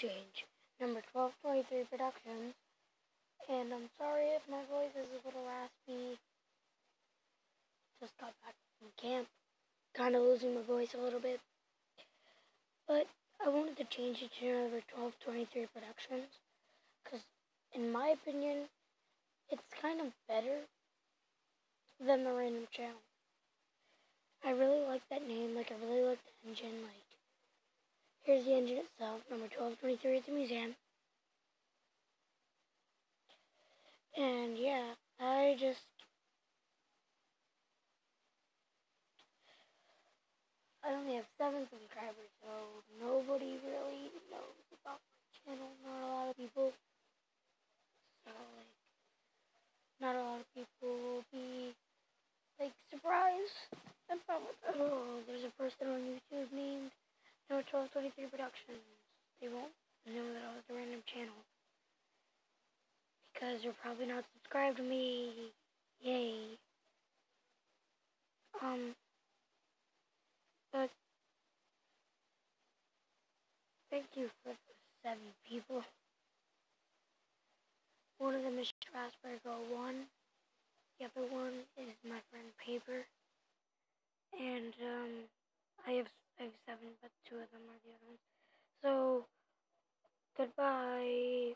change, number 1223 Productions. And I'm sorry if my voice is a little raspy. Just got back from camp. Kind of losing my voice a little bit. But I wanted to change it to number 1223 Productions. Because, in my opinion, it's kind of better than the random channel. I really like that name. Like, I really like the engine. Like, Here's the engine itself, number 1223 at the museum. And yeah, I just I only have seven subscribers, so nobody really knows about my channel. Not a lot of people. So like, not a lot of people will be like surprised about. Oh, there's a person on YouTube named no 1223 Productions. They won't know that I was a random channel. Because you're probably not subscribed to me. Yay. Um, but thank you for the seven people. One of them is Strasburg 01. The other one is my friend Paper. And, um, I have I have seven, but two of them are the other ones. So, goodbye.